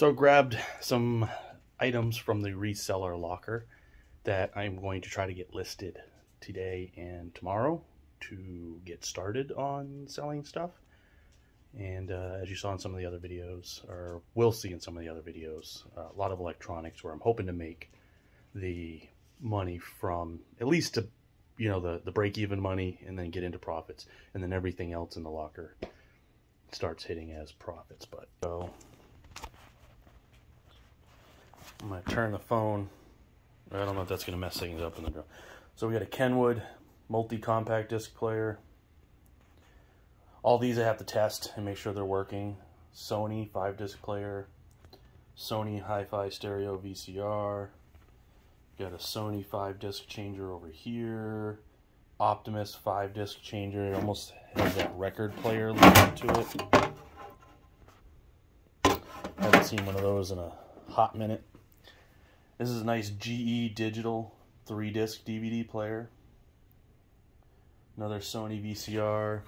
So grabbed some items from the reseller locker that I'm going to try to get listed today and tomorrow to get started on selling stuff. And uh, as you saw in some of the other videos, or will see in some of the other videos, uh, a lot of electronics where I'm hoping to make the money from at least to, you know, the, the break-even money and then get into profits. And then everything else in the locker starts hitting as profits. But so I'm going to turn the phone. I don't know if that's going to mess things up in the So we got a Kenwood multi-compact disc player. All these I have to test and make sure they're working. Sony 5-disc player. Sony Hi-Fi Stereo VCR. Got a Sony 5-disc changer over here. Optimus 5-disc changer. It almost has that record player look to it. Haven't seen one of those in a hot minute. This is a nice GE digital 3-disc DVD player. Another Sony VCR.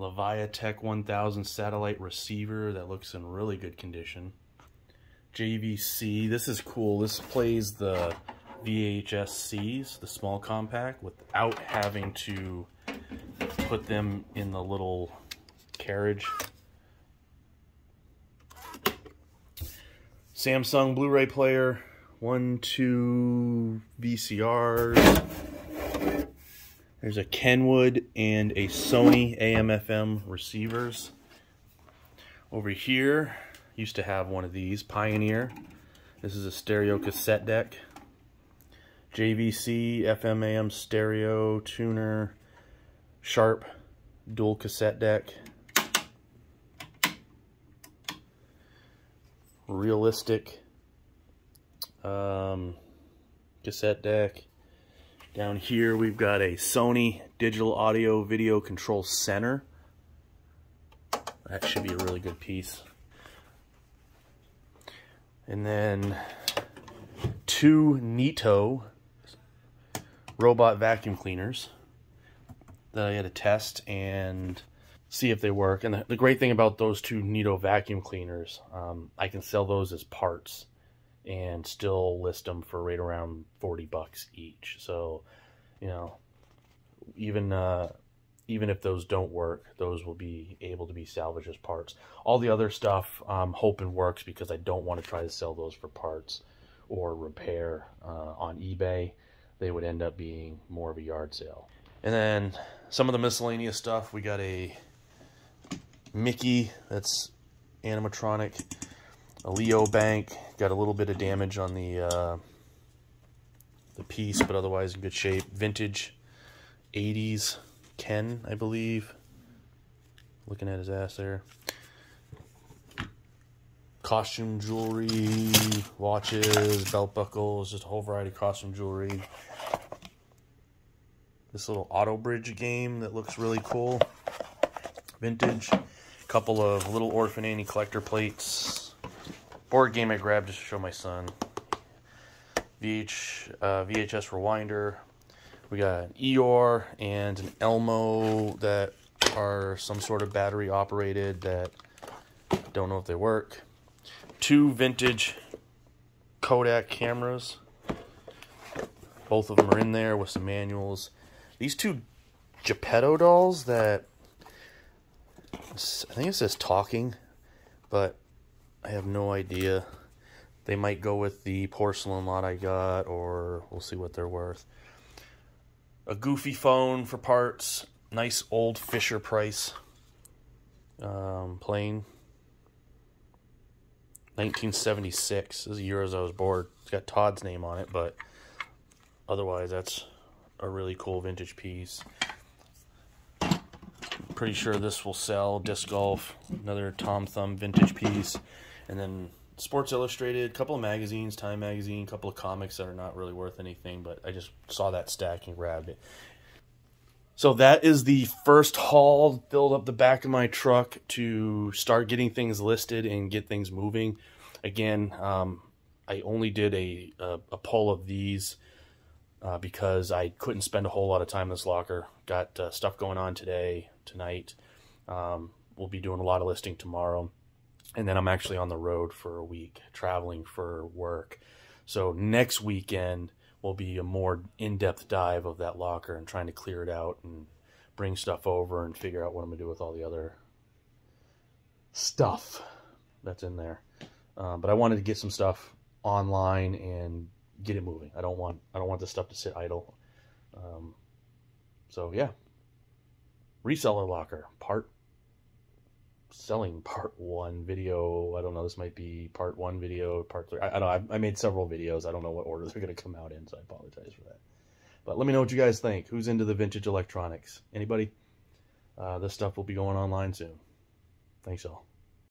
Leviatech 1000 satellite receiver that looks in really good condition. JVC, this is cool. This plays the VHS-Cs, the small compact, without having to put them in the little carriage Samsung Blu-ray player, one, two VCRs. There's a Kenwood and a Sony AM/FM receivers. Over here, used to have one of these, Pioneer. This is a stereo cassette deck. JVC, FM AM stereo tuner, Sharp dual cassette deck. Realistic um, cassette deck. Down here we've got a Sony Digital Audio Video Control Center. That should be a really good piece. And then two Neato robot vacuum cleaners that I had to test and see if they work. And the, the great thing about those two Neato vacuum cleaners, um, I can sell those as parts and still list them for right around 40 bucks each. So, you know, even uh, even if those don't work, those will be able to be salvaged as parts. All the other stuff, I'm hoping works because I don't want to try to sell those for parts or repair uh, on eBay. They would end up being more of a yard sale. And then some of the miscellaneous stuff, we got a Mickey, that's animatronic. A Leo bank, got a little bit of damage on the uh, the piece, but otherwise in good shape. Vintage 80s Ken, I believe. Looking at his ass there. Costume jewelry, watches, belt buckles, just a whole variety of costume jewelry. This little auto bridge game that looks really cool. Vintage couple of Little Orphan Annie collector plates. Board game I grabbed just to show my son. VH, uh, VHS rewinder. We got an Eeyore and an Elmo that are some sort of battery operated that don't know if they work. Two vintage Kodak cameras. Both of them are in there with some manuals. These two Geppetto dolls that I think it says talking, but I have no idea. They might go with the porcelain lot I got, or we'll see what they're worth. A goofy phone for parts. Nice old Fisher Price um, plane. 1976. This is as I was bored. It's got Todd's name on it, but otherwise that's a really cool vintage piece pretty sure this will sell. Disc Golf, another Tom Thumb vintage piece. And then Sports Illustrated, a couple of magazines, Time Magazine, a couple of comics that are not really worth anything, but I just saw that stack and grabbed it. So that is the first haul, filled up the back of my truck to start getting things listed and get things moving. Again, um, I only did a, a, a pull of these uh, because I couldn't spend a whole lot of time in this locker. Got uh, stuff going on today, tonight. Um, we'll be doing a lot of listing tomorrow. and then I'm actually on the road for a week, traveling for work. So next weekend will be a more in-depth dive of that locker and trying to clear it out and bring stuff over and figure out what I'm gonna do with all the other stuff that's in there. Um, but I wanted to get some stuff online and get it moving. I don't want I don't want this stuff to sit idle. Um, so yeah, reseller locker part selling part one video. I don't know. This might be part one video, part three. I, I don't know. I, I, made several videos. I don't know what order they're going to come out in, so I apologize for that. But let me know what you guys think. Who's into the vintage electronics? Anybody? Uh, this stuff will be going online soon. Thanks, all.